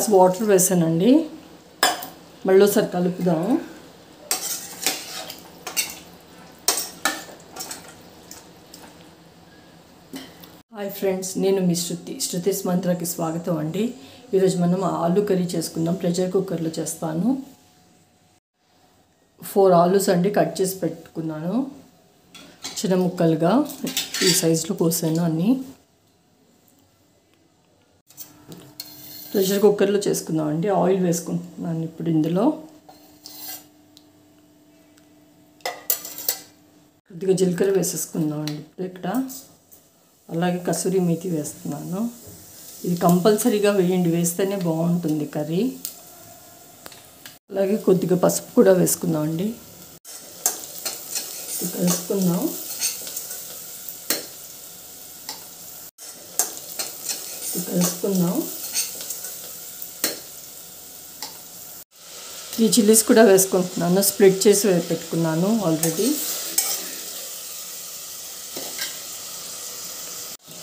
Glass water వేసానండి. మళ్ళీ ఒకసారి కలుపుదాం. హాయ్ ఫ్రెండ్స్ నేను మీ శృతి. శృతిస్ మంత్రాకి స్వాగతం అండి. ఈరోజు మనం ఆలు కర్రీ చేసుకుందాం. ప్రెషర్ కుక్కర్లో చేస్తాను. ఫోర్ ఆలూస్ అండి కట్ చేసి పెట్టుకున్నాను. చిన్న ముక్కలుగా ఈ సైజులో కోసాను అన్నీ. ప్రెషర్ కుక్కర్లో చేసుకుందాం అండి ఆయిల్ వేసుకుంటున్నాను ఇప్పుడు ఇందులో. కొద్దిగా జీలకర్ర వేసేసుకుందాం అండి ఇప్పుడు ఇక్కడ. అలాగే కసూరి మేతి వేస్తున్నాను. ఇది కంపల్సరీగా వేయండి. వేస్తేనే బాగుంటుంది కర్రీ. అలాగే కొద్దిగా పసుపు కూడా వేసుకుందాం అండి కలుపుకుందాం. కలుపుకుందాం. ఈ చిల్లీస్ కూడా వేసుకుంటున్నాను. స్ప్లిట్ చేసి పెట్టుకున్నాను ఆల్రెడీ.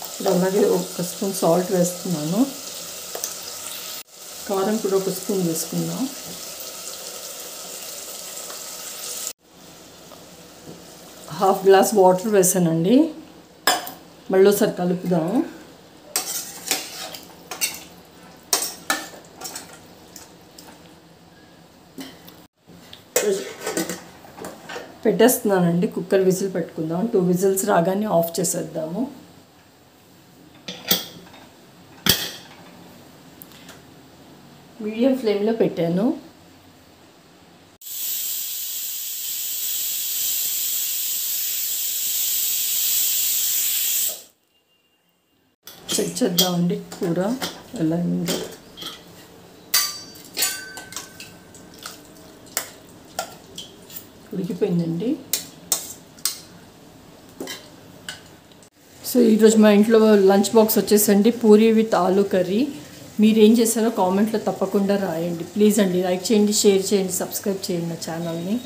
ఇప్పుడు అలాగే ఒక స్పూన్ సాల్ట్ వేస్తున్నాను. కారం కూడా ఒక స్పూన్ వేసుకుందాం. హాఫ్ గ్లాస్ వాటర్ వేసానండి. మళ్ళీ ఒకసారి కలుపుదాం. పెట్టేస్తున్నానండి కుక్కర్ విజిల్ పెట్టుకుందాం. టూ విజిల్స్ రాగానే ఆఫ్ చేసేద్దాము. మీడియం ఫ్లేమ్లో పెట్టాను. చెక్ చేద్దామండి కూర ఎలా ఉంది. ఉడికిపోయిందండి. సో ఈరోజు మా ఇంట్లో లంచ్ బాక్స్ వచ్చేసండి. Puri with aloo curry. మీరు ఏం చేశారో కామెంట్లో తప్పకుండా రాయండి. ప్లీజ్ అండి లైక్ చేయండి షేర్ చేయండి సబ్స్క్రైబ్ చేయండి నా ఛానల్ని.